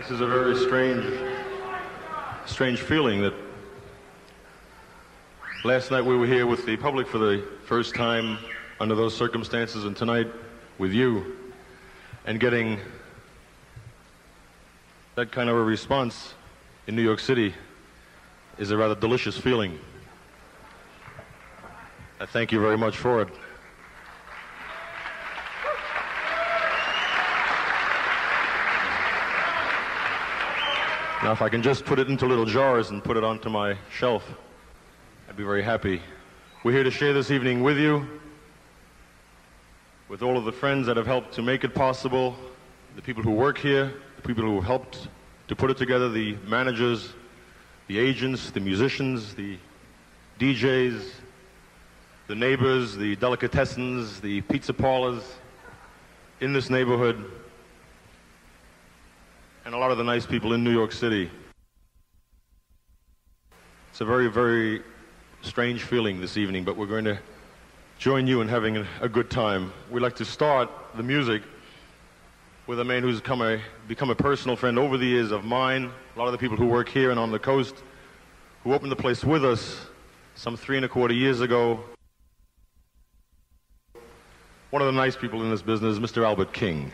This is a very strange, strange feeling that last night we were here with the public for the first time under those circumstances, and tonight with you, and getting that kind of a response in New York City is a rather delicious feeling. I thank you very much for it. Now, if I can just put it into little jars and put it onto my shelf, I'd be very happy. We're here to share this evening with you, with all of the friends that have helped to make it possible, the people who work here, the people who helped to put it together, the managers, the agents, the musicians, the DJs, the neighbors, the delicatessens, the pizza parlors in this neighborhood, and a lot of the nice people in New York City. It's a very, very strange feeling this evening, but we're going to join you in having a, good time. We'd like to start the music with a man who's come a, become a personal friend over the years of mine, a lot of the people who work here and on the coast, who opened the place with us some three and a quarter years ago. One of the nice people in this business, Mr. Albert King.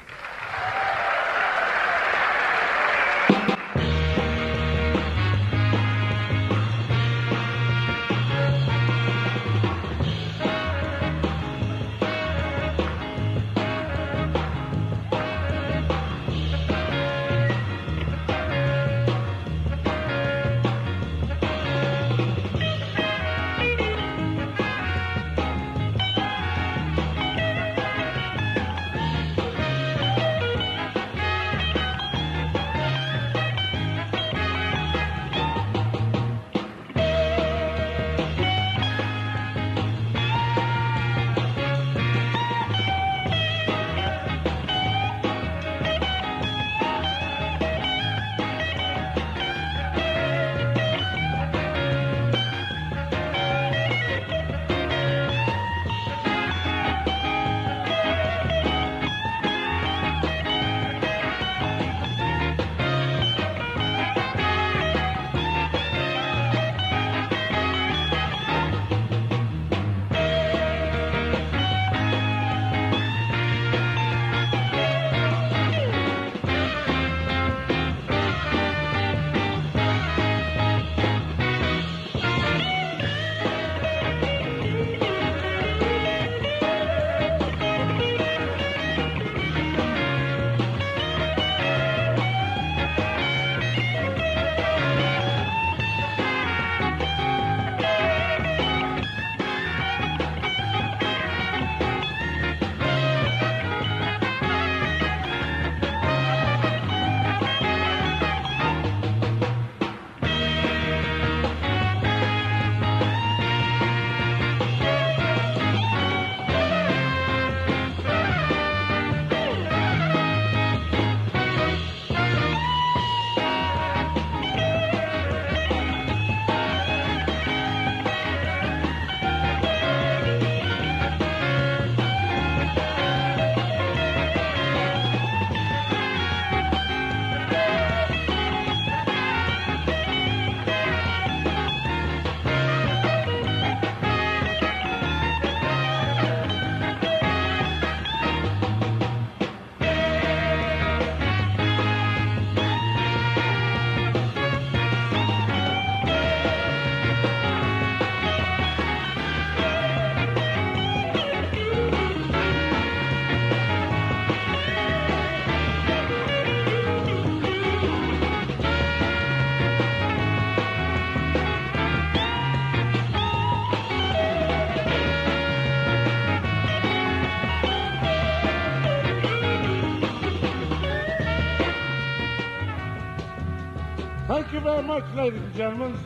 Very much, ladies and gentlemen.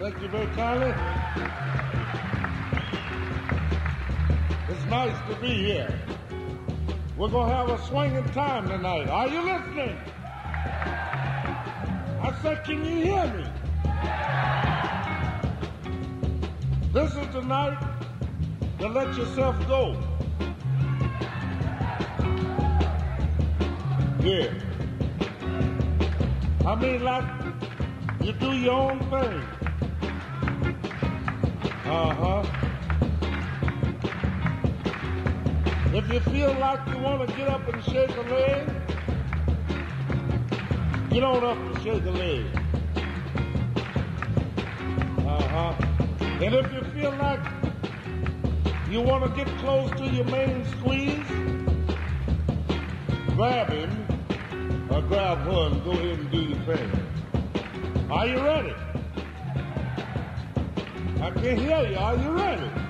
Thank you very kindly. It's nice to be here. We're going to have a swinging time tonight. Are you listening? I said, can you hear me? This is the night to let yourself go. Yeah. I mean, like do your own thing. Uh huh. If you feel like you want to get up and shake a leg, get on up and shake a leg. Uh huh. And if you feel like you want to get close to your main squeeze, grab him or grab her and go ahead and do your thing. Are you ready? I can hear you. Are you ready?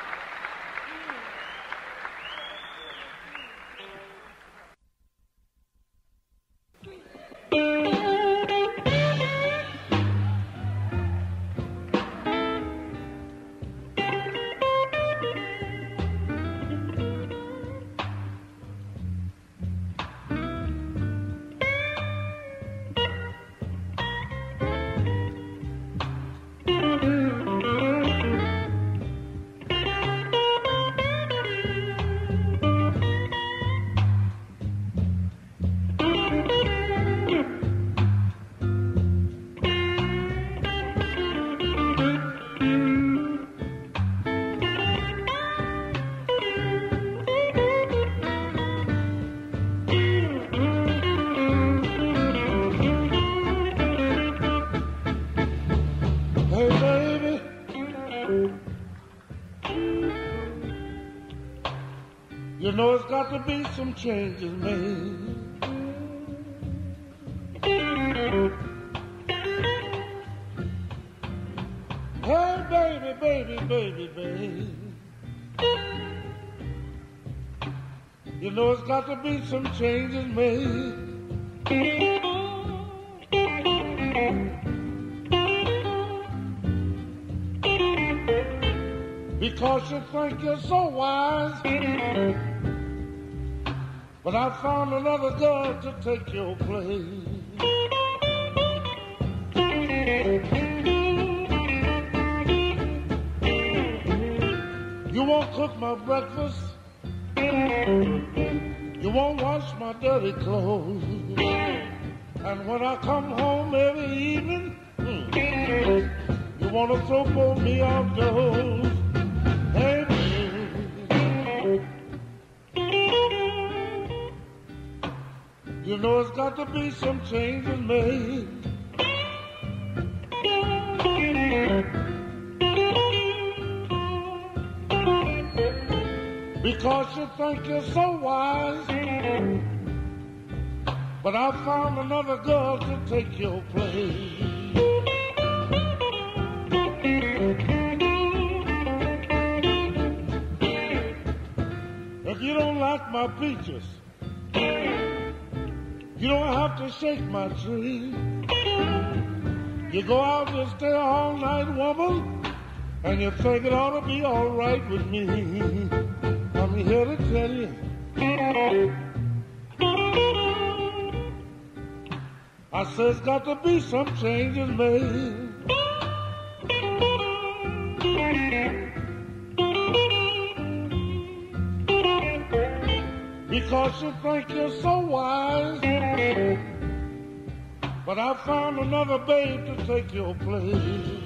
You know it's got to be some changes made. Hey, baby, baby, baby, baby. You know it's got to be some changes made. because you think you're so But I found another girl to take your place. You won't cook my breakfast. You won't wash my dirty clothes. And when I come home be some changes made. Because you think you're so wise. But I found another girl to take your place. If you don't like my peaches, you don't have to shake my tree. You go out and stay all night, woman, and you think it ought to be all right with me. I'm here to tell you. I it's got to be some changes made. Because you think you're so wise. But I found another babe to take your place.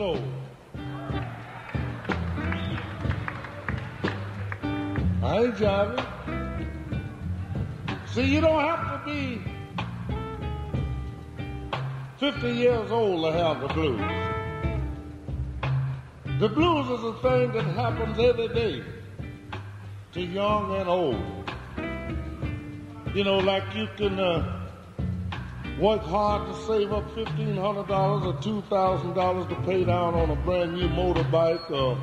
Soul. I ain't. See, you don't have to be 50 years old to have the blues. The blues is a thing that happens every day to young and old. You know, like you can uh, work hard to save up $1,500 or $2,000 to pay down on a brand new motorbike or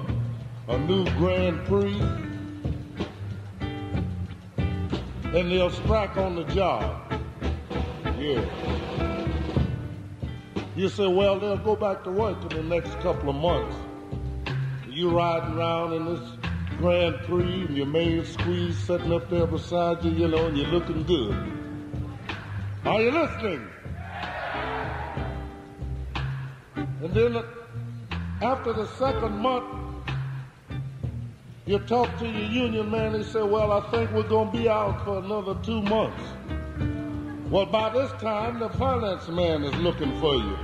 a new Grand Prix. And they'll strike on the job. Yeah. You say, well, they'll go back to work in the next couple of months. You riding around in this Grand Prix and your main squeeze sitting up there beside you, you know, and you're looking good. Are you listening? And then after the second month, you talk to your union man, he said, well, I think we're going to be out for another two months. Well, by this time, the finance man is looking for you.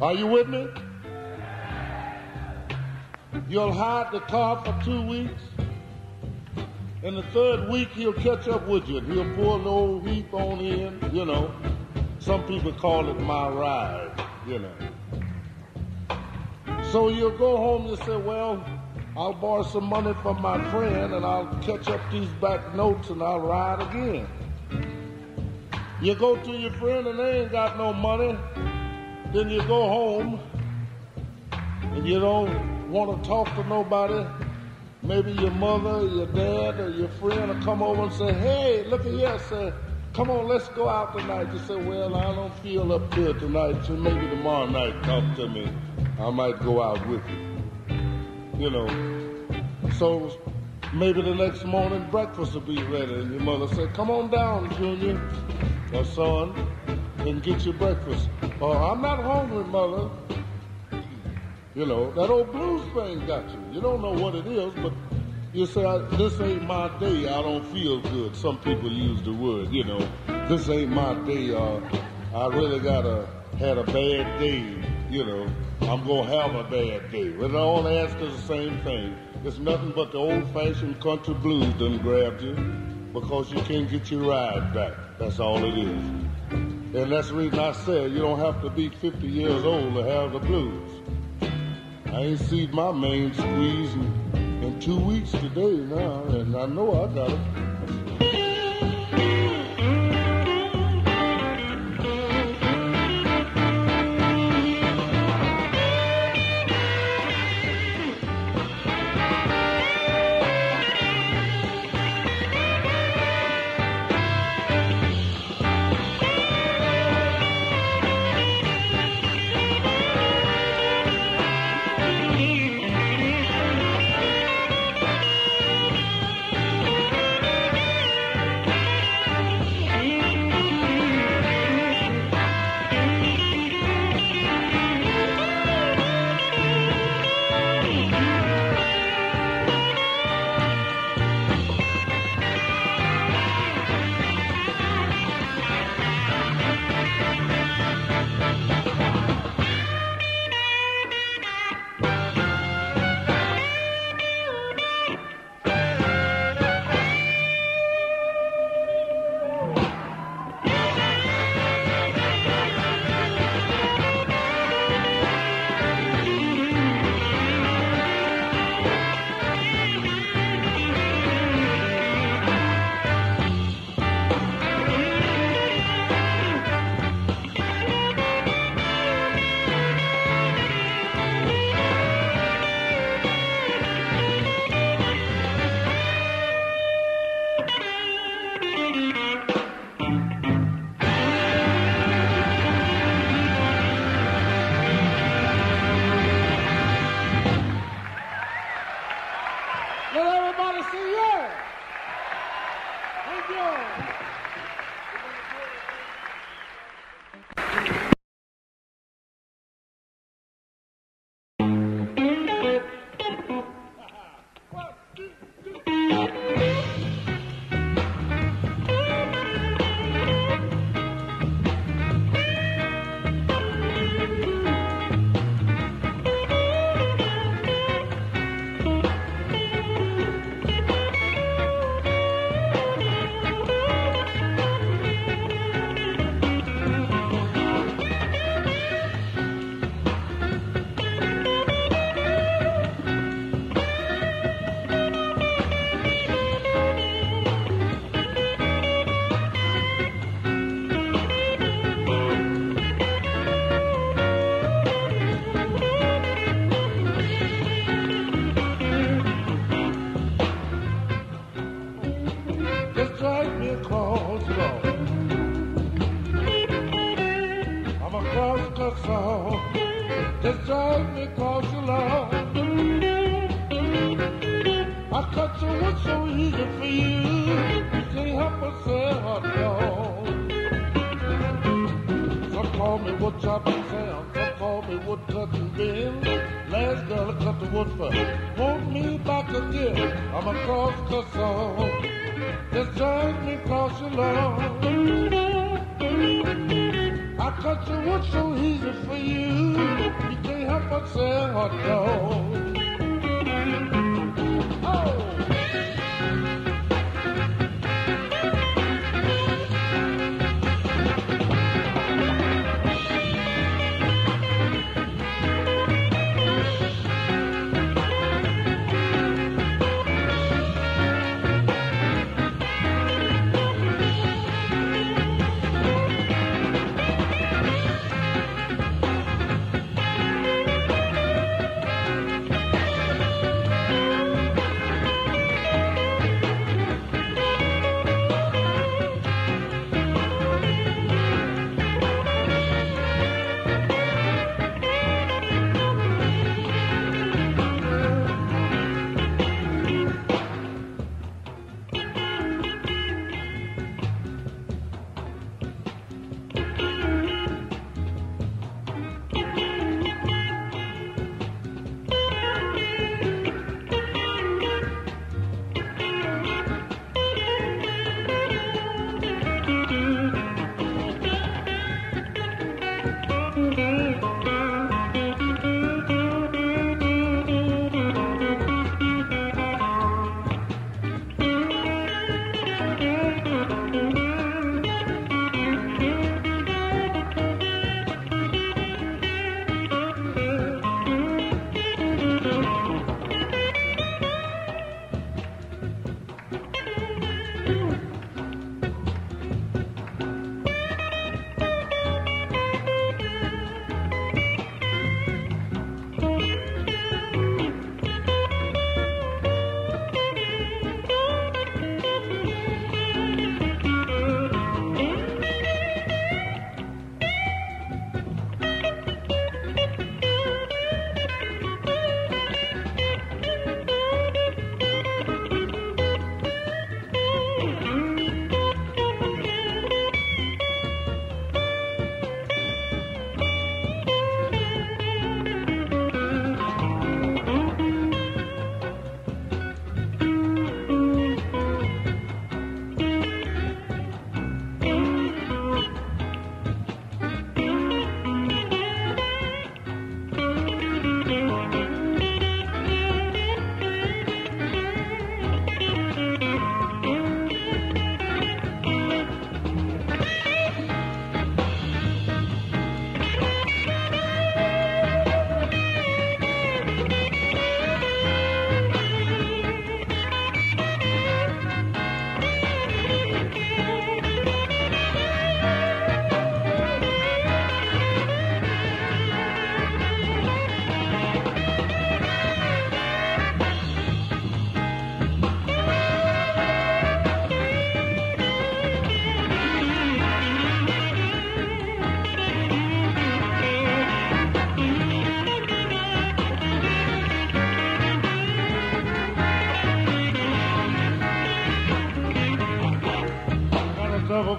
Are you with me? You'll hide the car for two weeks. In the third week, he'll catch up with you. He'll pull the old heap on in, you know. Some people call it my ride, you know. So you'll go home and say, well, I'll borrow some money from my friend and I'll catch up these back notes and I'll ride again. You go to your friend and they ain't got no money. Then you go home and you don't want to talk to nobody maybe your mother, your dad, or your friend will come over and say, hey, look at here, say, come on, let's go out tonight. You say, well, I don't feel up to it tonight, so maybe tomorrow night talk to me. I might go out with you. You know, so maybe the next morning breakfast will be ready, and your mother say, come on down, Junior, or son, and get your breakfast. Oh, I'm not hungry, mother. You know, that old blues thing got you. You don't know what it is, but You say, this ain't my day, I don't feel good. Some people use the word, you know, this ain't my day, uh, I really got a, had a bad day, you know, I'm gonna have a bad day. But all ask is the same thing. It's nothing but the old-fashioned country blues done grabbed you because you can't get your ride back. That's all it is. And that's the reason I said you don't have to be 50 years old to have the blues. I ain't seen my main squeeze in, in two weeks today now, and I know I got it. Easy for you. Can't help but say hot dog. Some call me Sam. Call me Ben. Last girl cut the wood for. Me back again. I'm the song. Just drive me across your. I cut your wood so easy for you. You can't help but say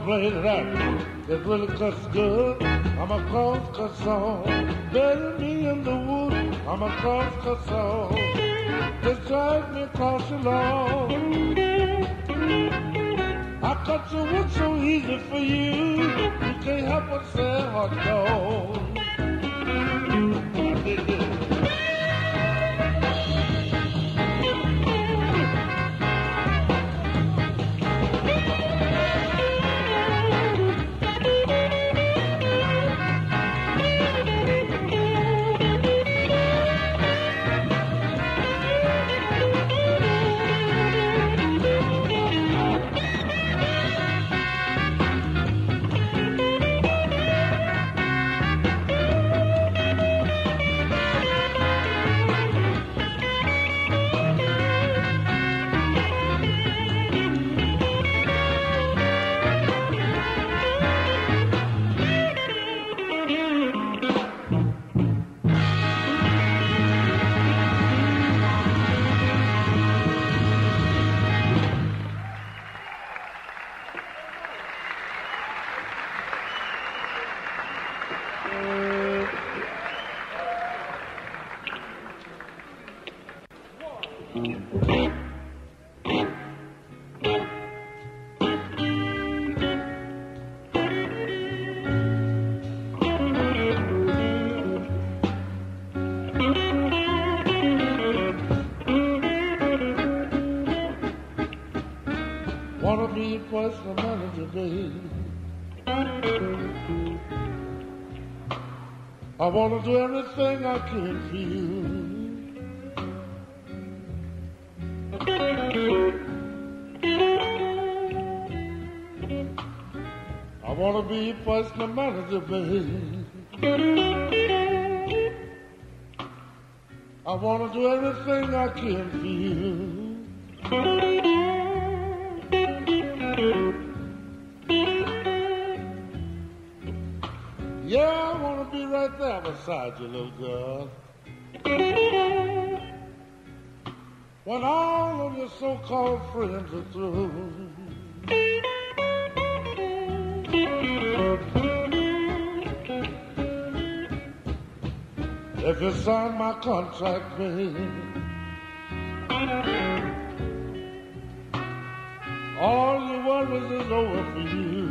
play that. It really cuts good. I'm a cross cut song. Bury me in the wood. I'm a cross cut song. Just drive me across the lawn. I cut your wood so easy for you. You can't help but say hot dog. The manager, baby. I wanna do everything I can for you. I wanna be first the manager, baby. I wanna do everything I can for you. Right there beside you, little girl. When all of your so-called friends are through. If you sign my contract, baby. All your worries is over for you.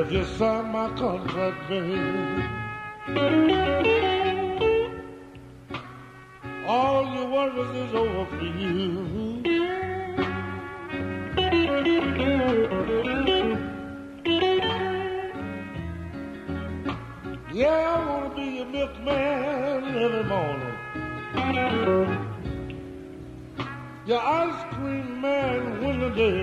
If you sign my contract, baby. All your worries is over for you. Yeah, I wanna be your milkman every morning. Your ice cream man when the day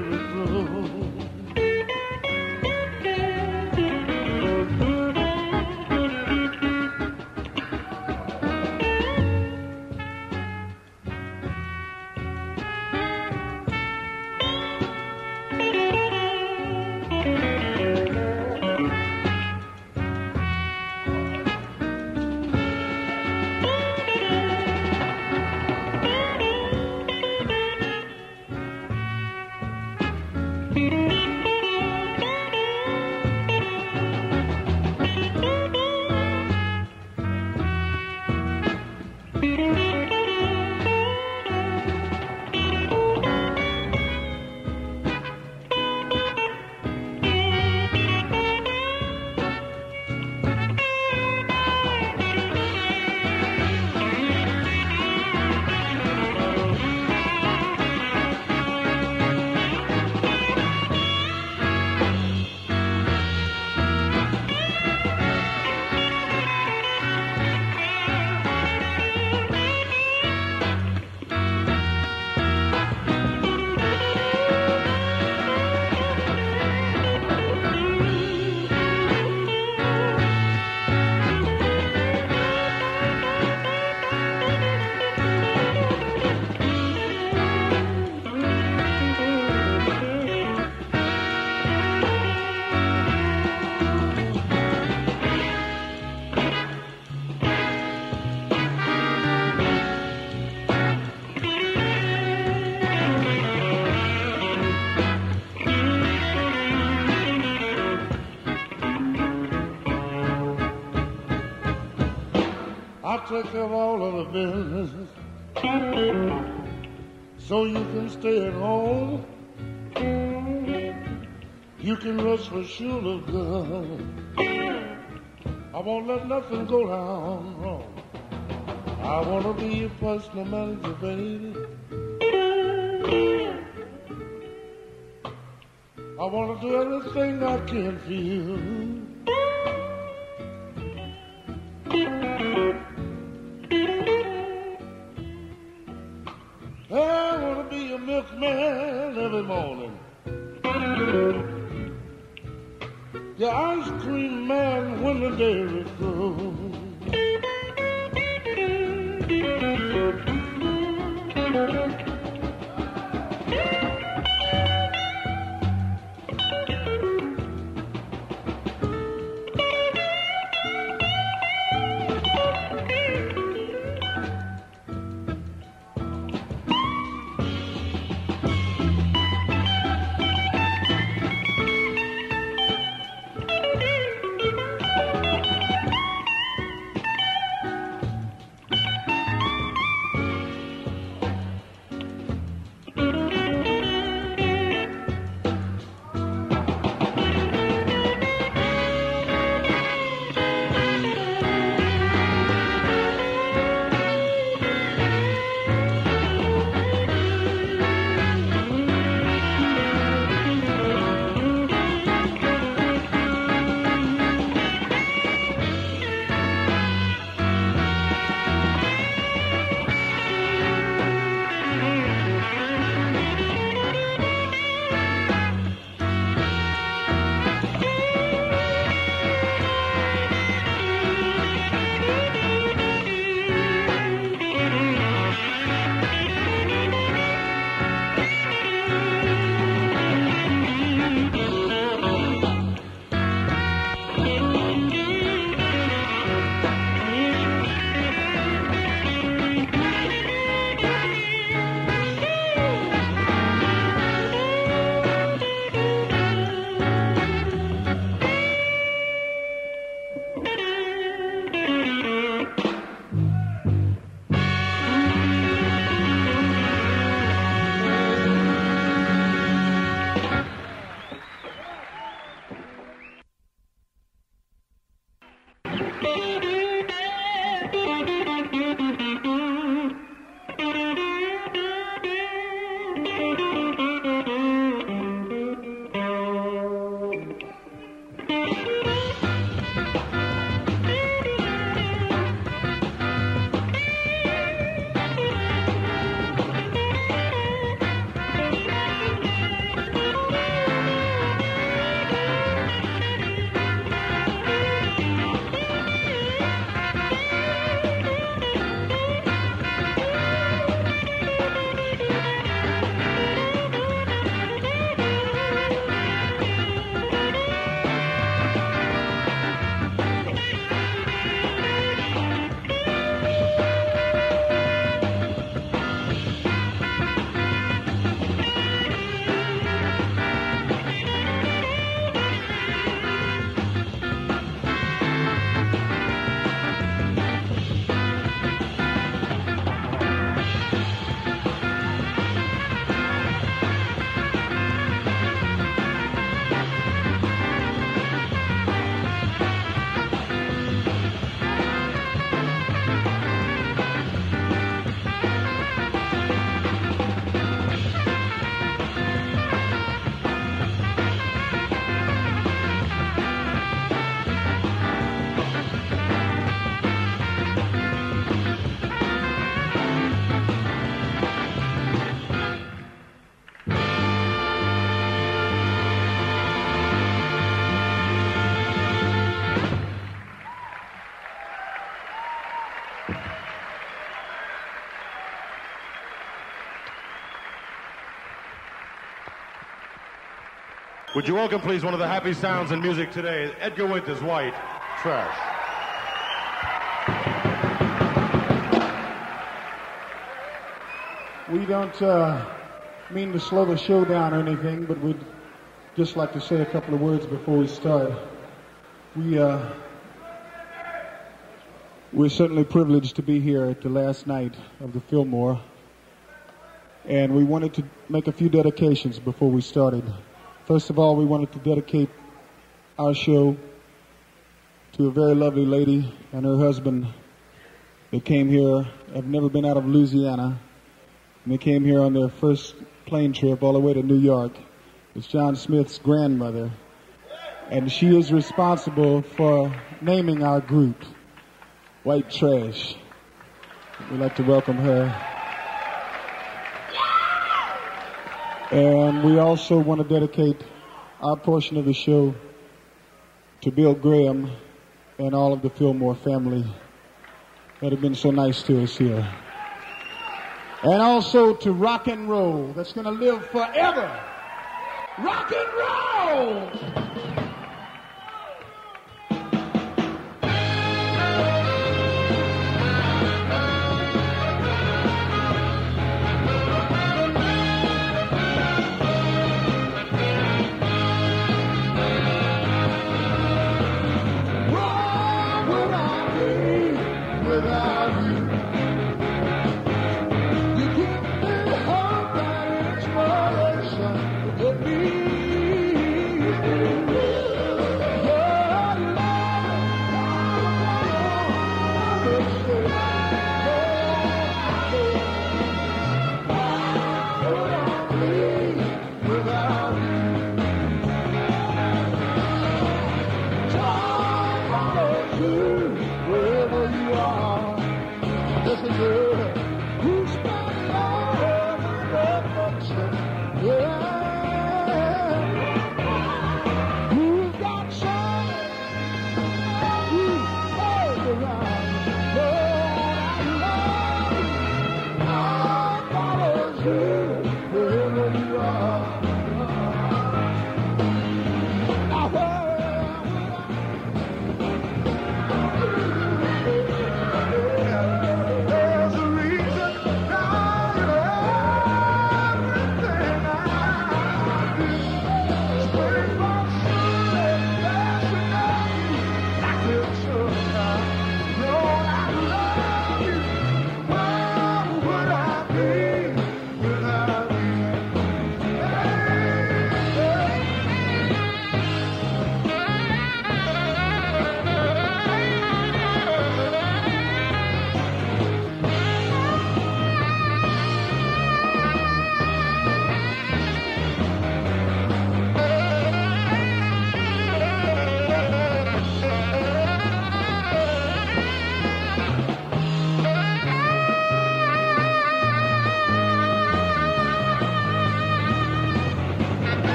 care of all of the business. So you can stay at home. You can rest for sure, girl. I won't let nothing go down wrong. I wanna be your personal manager, baby. I wanna do everything I can for you. Would you welcome, please, one of the happy sounds in music today, Edgar Winter's, White Trash. We don't uh, mean to slow the show down or anything, but we'd just like to say a couple of words before we start. We uh, We're certainly privileged to be here at the last night of the Fillmore. And we wanted to make a few dedications before we started. First of all, we wanted to dedicate our show to a very lovely lady and her husband that came here, have never been out of Louisiana. And they came here on their first plane trip all the way to New York. It's John Smith's grandmother. And she is responsible for naming our group, White Trash. We'd like to welcome her. And we also want to dedicate our portion of the show to Bill Graham and all of the Fillmore family that have been so nice to us here. And also to rock and roll that's going to live forever. Rock and roll!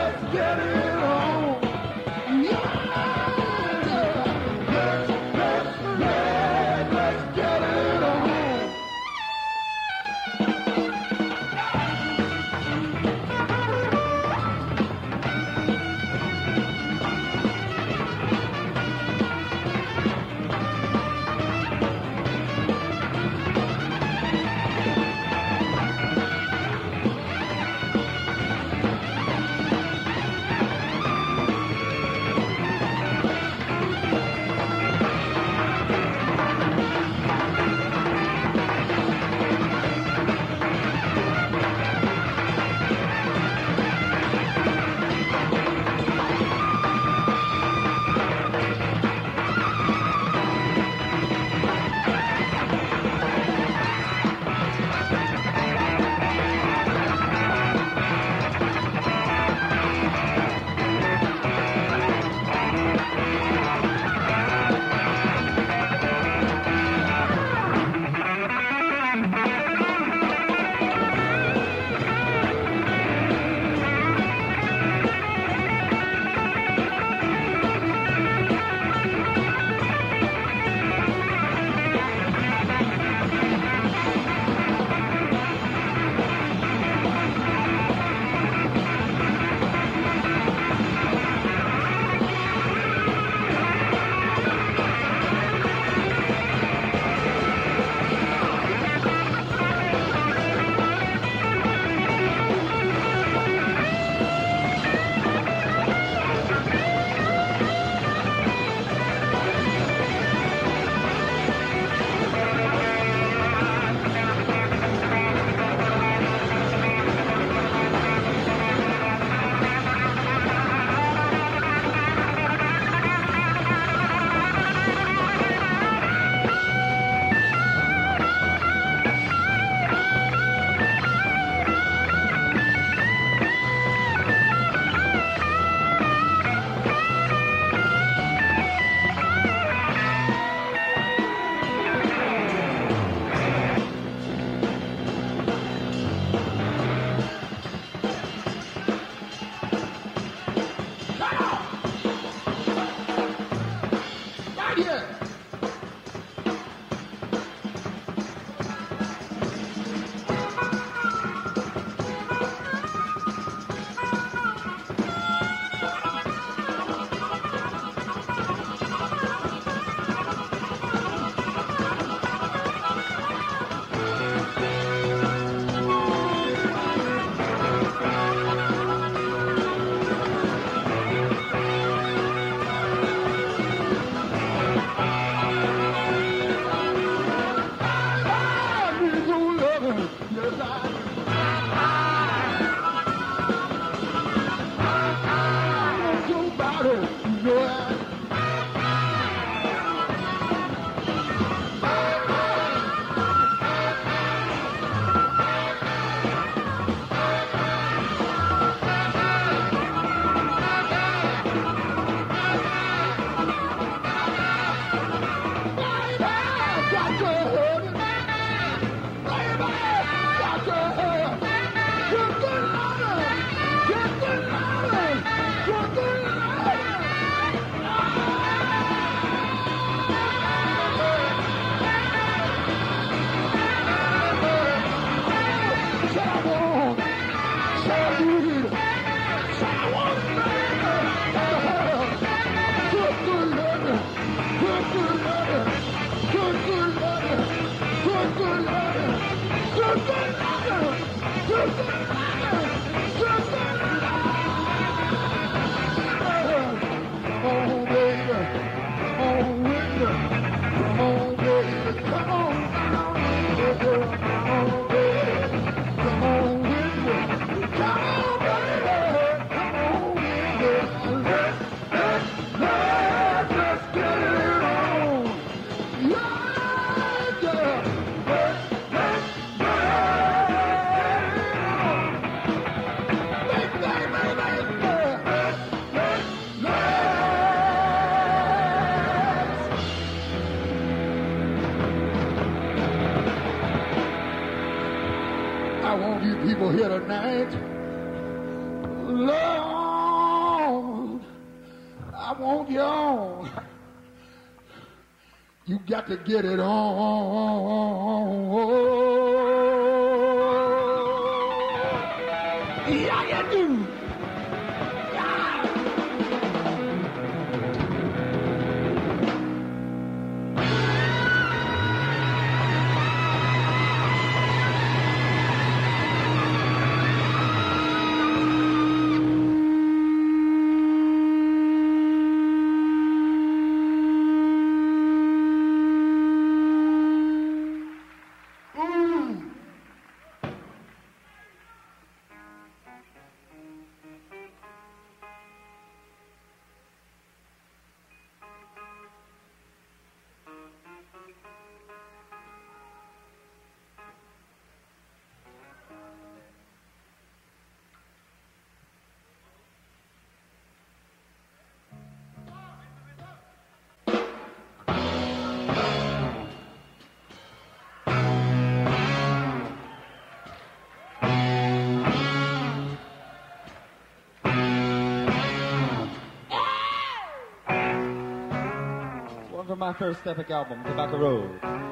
Let's get it. I want you people here tonight. got to get it on. on, on, on. my first epic album, Tobacco Road.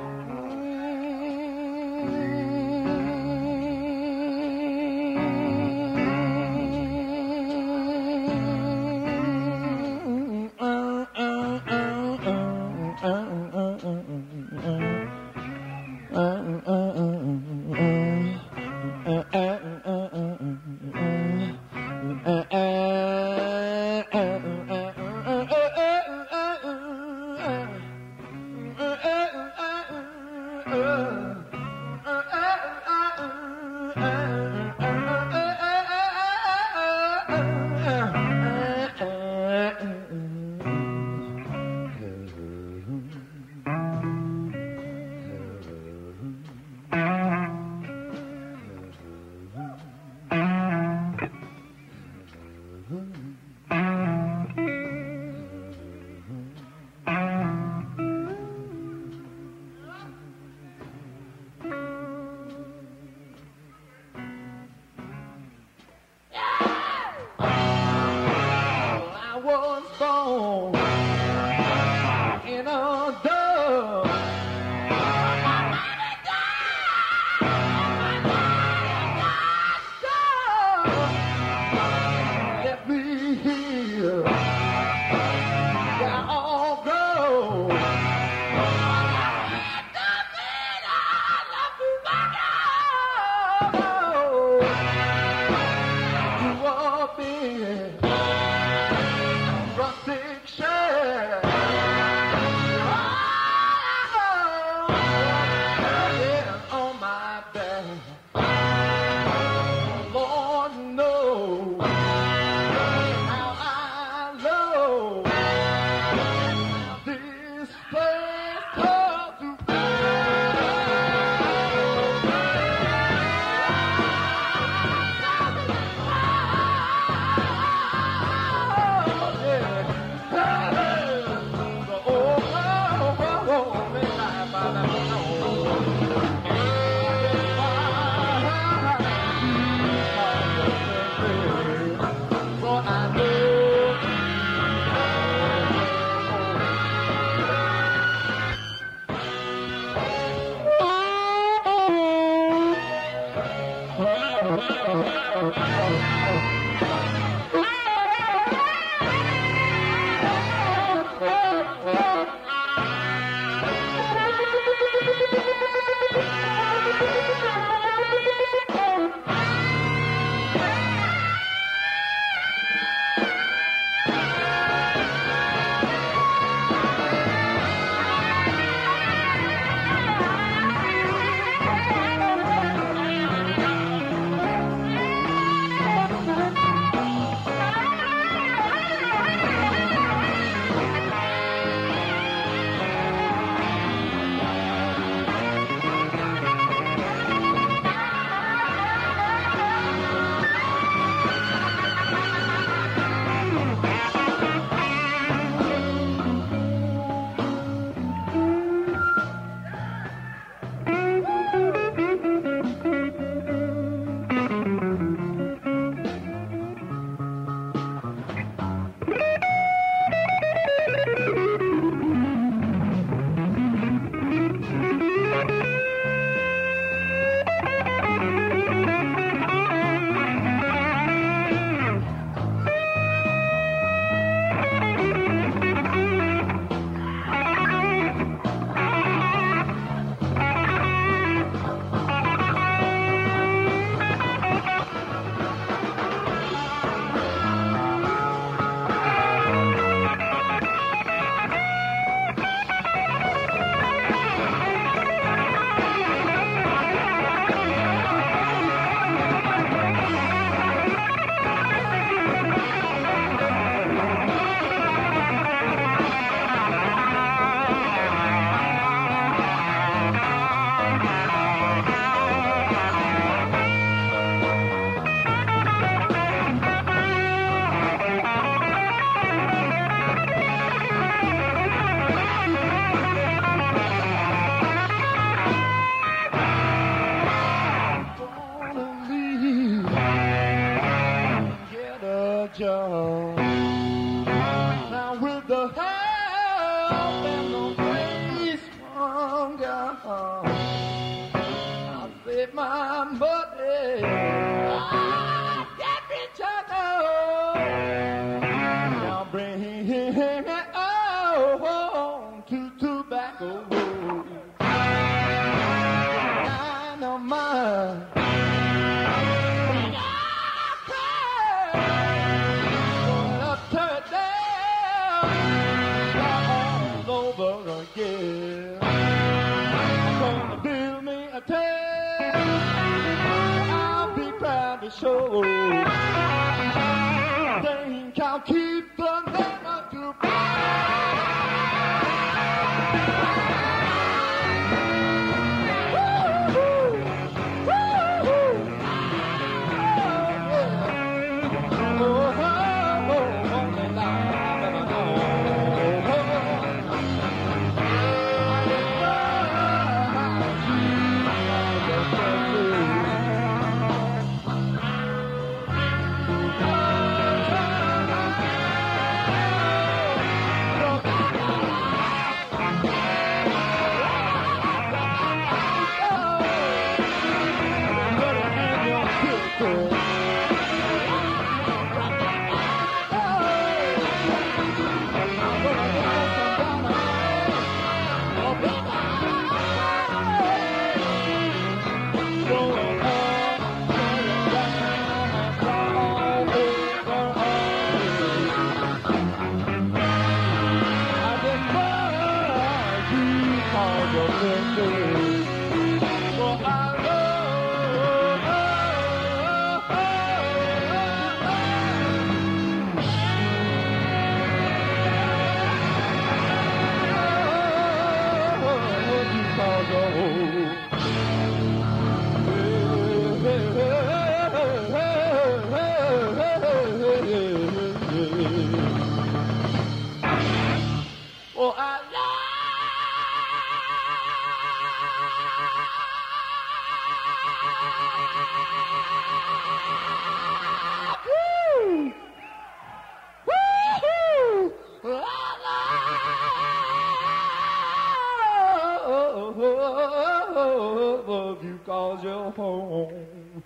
Bring him love you 'cause you're home.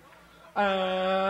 Uh,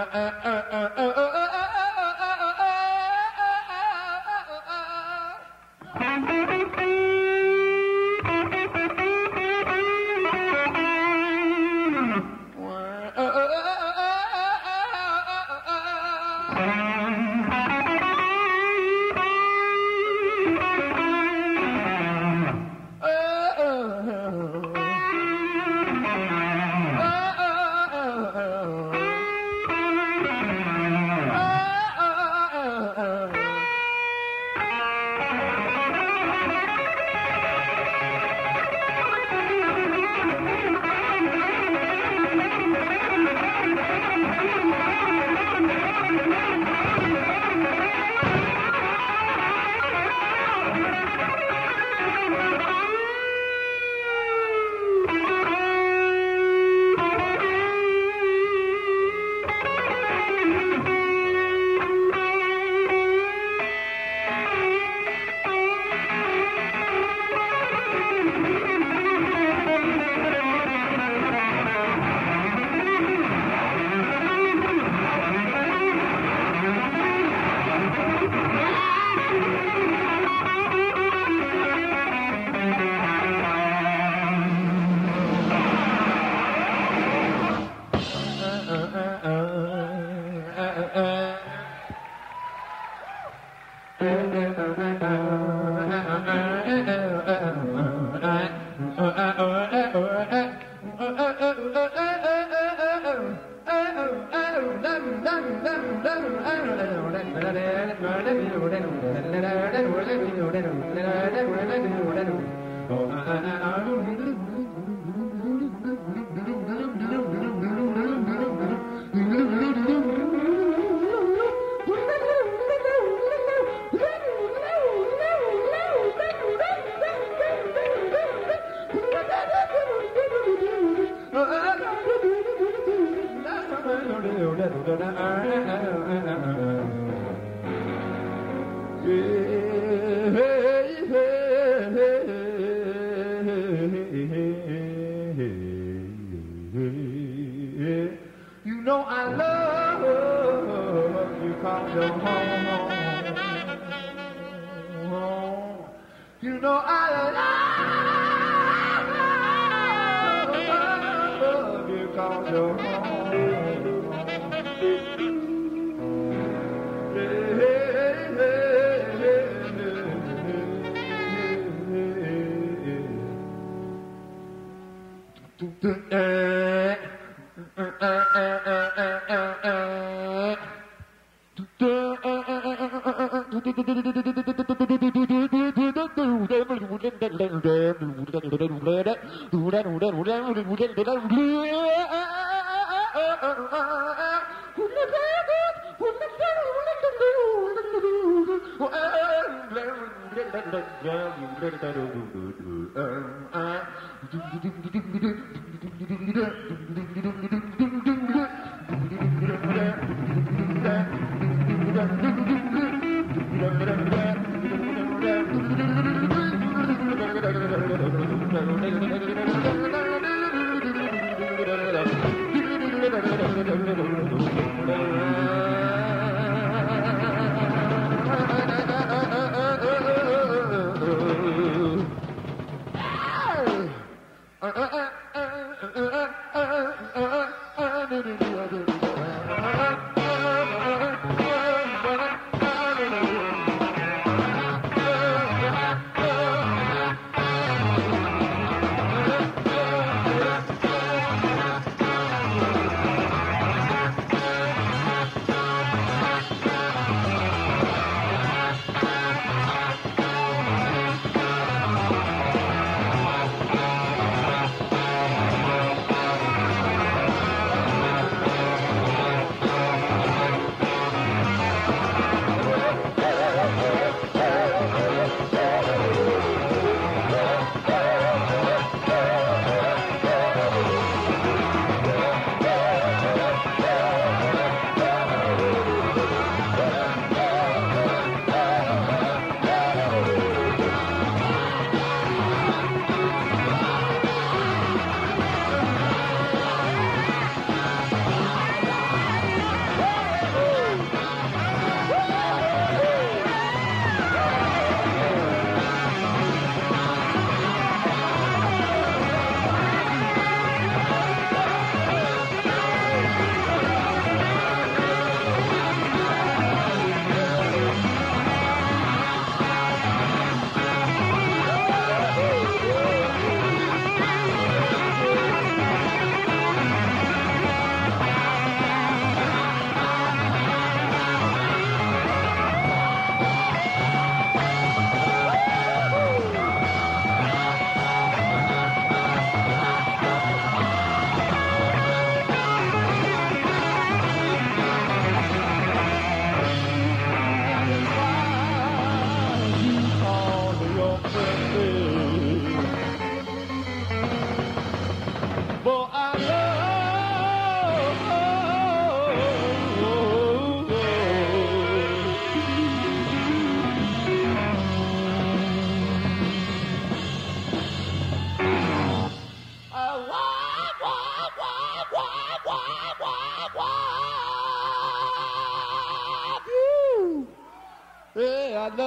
Yeah. I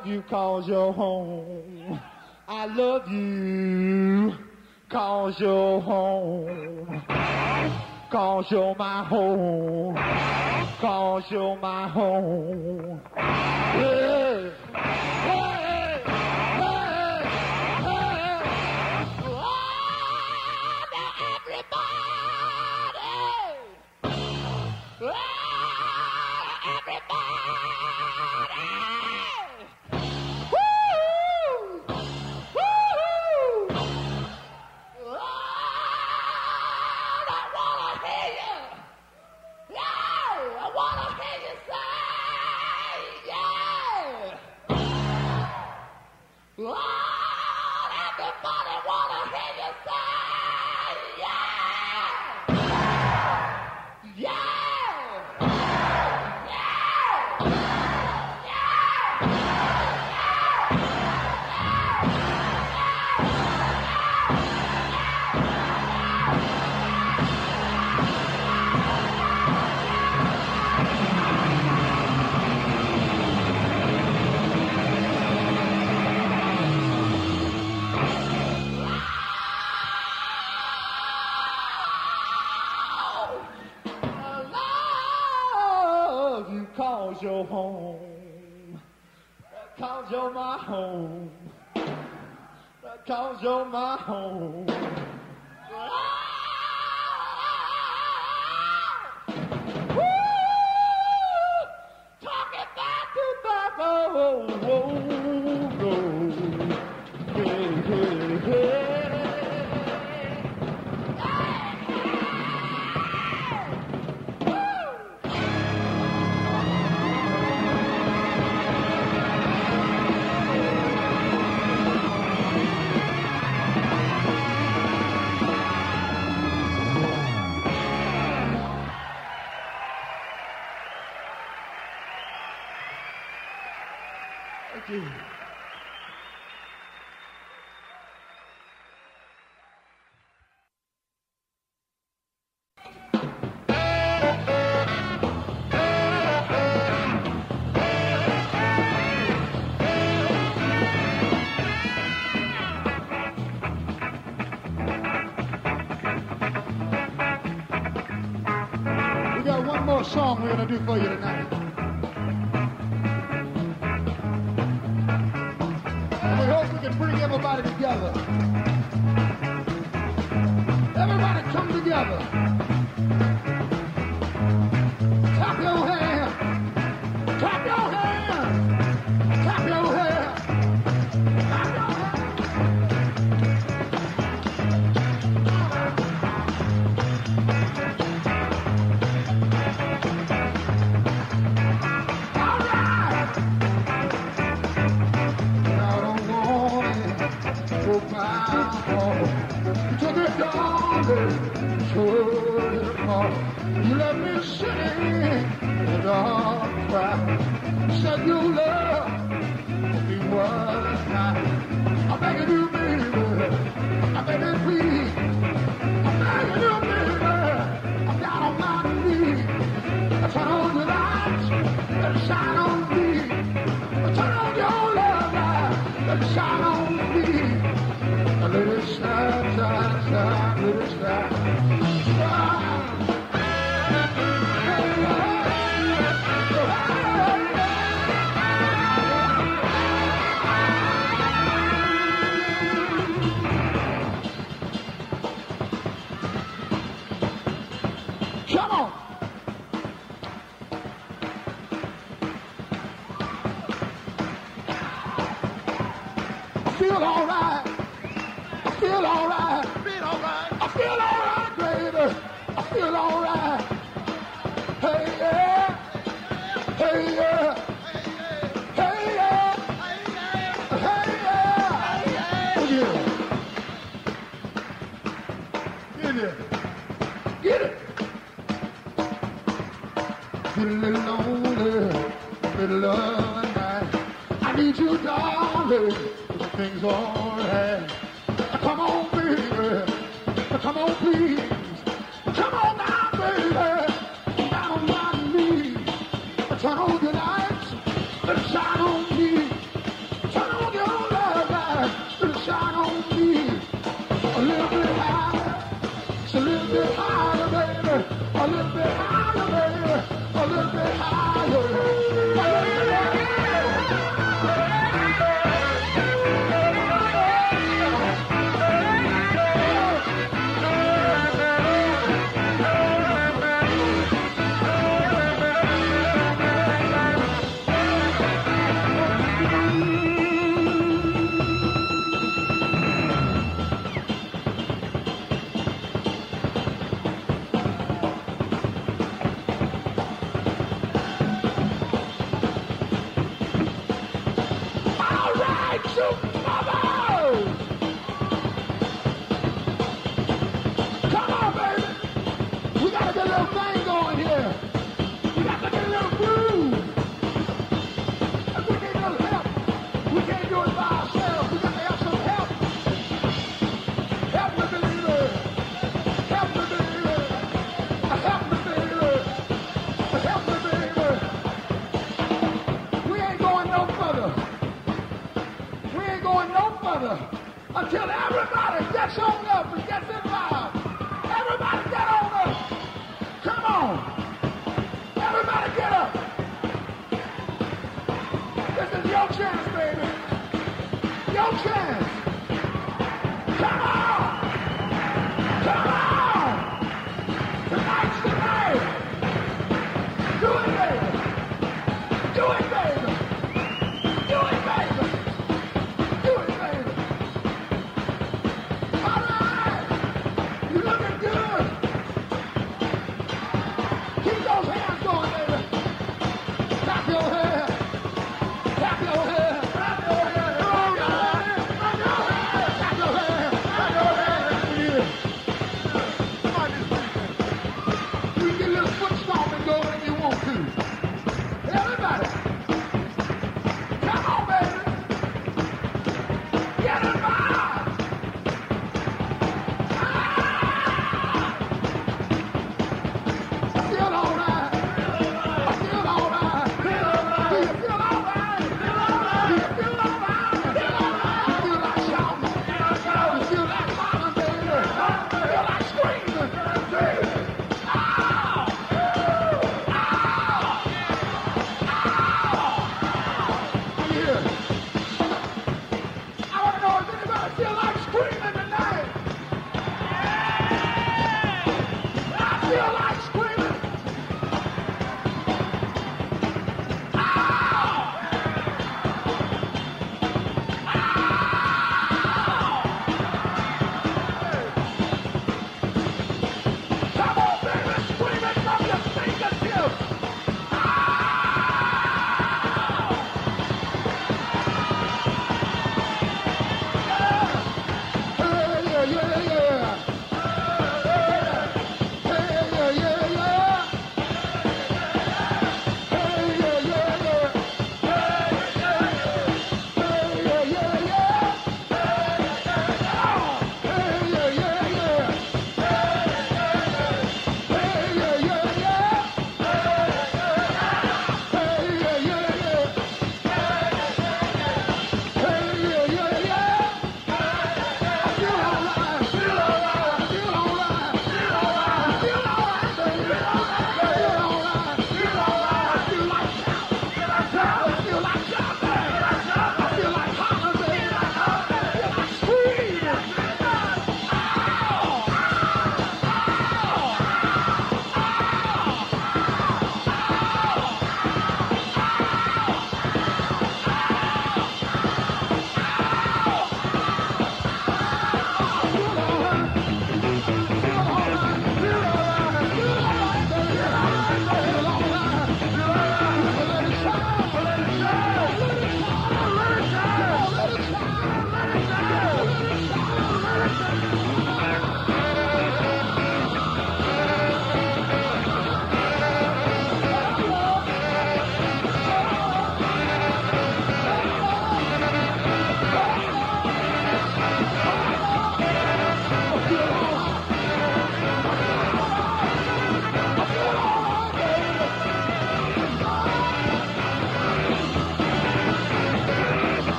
love you cause you're home. I love you cause you're home. Cause you're my home. Cause you're my your. do for you tonight. We hope we can bring everybody together. Everybody come together.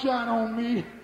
Shine on me.